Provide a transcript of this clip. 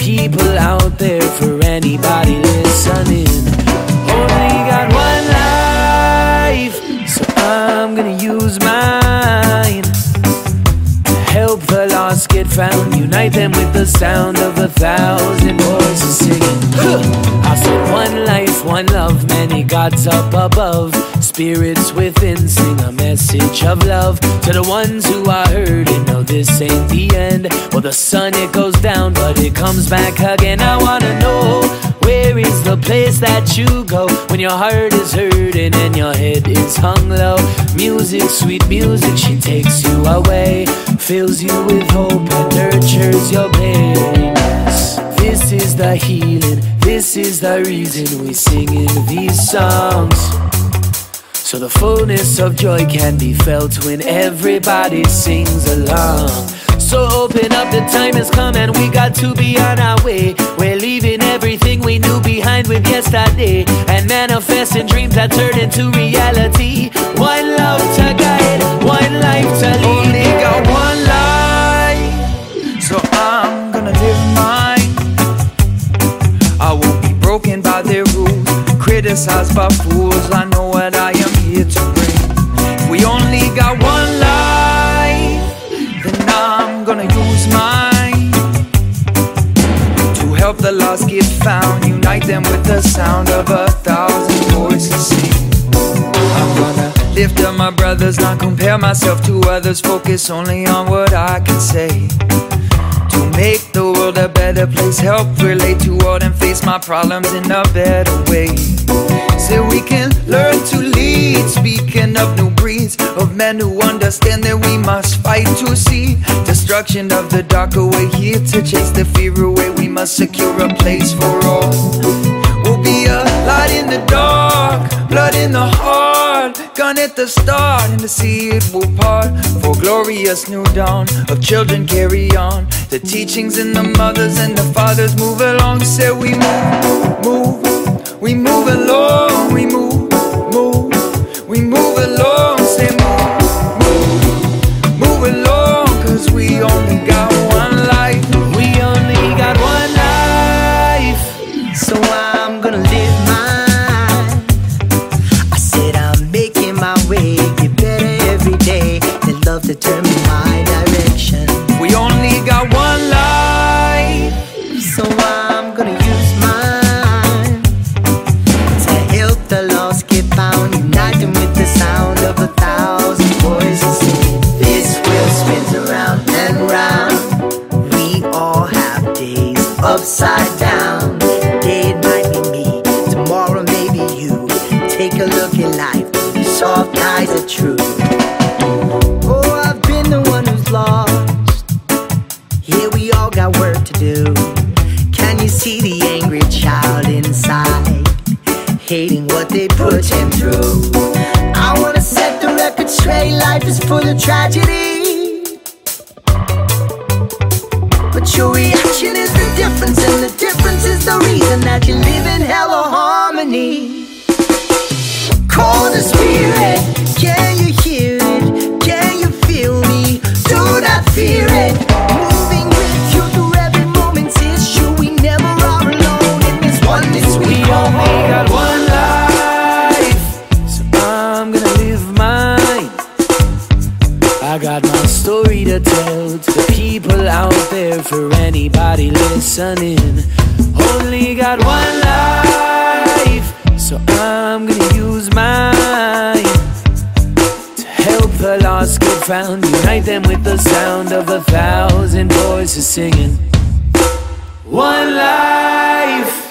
people out there for anybody listening. Lost found, unite them with the sound of a thousand voices singing. I said one life, one love, many gods up above. Spirits within sing a message of love to the ones who are hurting. No, this ain't the end. Well, the sun it goes down, but it comes back again. I wanna know place that you go when your heart is hurting and your head is hung low. Music, sweet music, she takes you away, fills you with hope and nurtures your pain. This is the healing, this is the reason we sing in these songs. So the fullness of joy can be felt when everybody sings along. So open up, the time has come and we got to be on our way. We're leaving with yesterday and manifesting dreams that turn into reality. One love to guide, one life to lead. Only got one life, so I'm gonna live mine. I won't be broken by their rules, criticized by fools. I know what I am here to bring. We only got one life, then I'm gonna use mine to help the lost get found, unite them with the sound of a thousand voices sing. I'm gonna lift up my brothers, not compare myself to others, focus only on what I can say. To make the world a better place, help relate to all and face my problems in a better way. So we can learn to lead, speaking of new of men who understand that we must fight to see destruction of the darker way. Here to chase the fear away, we must secure a place for all. We'll be a light in the dark, blood in the heart, gun at the start, and the it will part for glorious new dawn of children carry on. The teachings and the mothers and the fathers move along. Say we move, move, we move along, upside down. Today it might be me, tomorrow maybe you. Take a look at life, soft eyes are true. Oh, I've been the one who's lost. Yeah, we all got work to do. Can you see the angry child inside? Hating what they put him through. I wanna set the record straight. Life is full of tragedy. Your reaction is the difference, and the difference is the reason that you live in hell or harmony. Call got my story to tell to the people out there for anybody listening. Only got one life, so I'm gonna use mine to help the lost get found, unite them with the sound of a thousand voices singing. One life.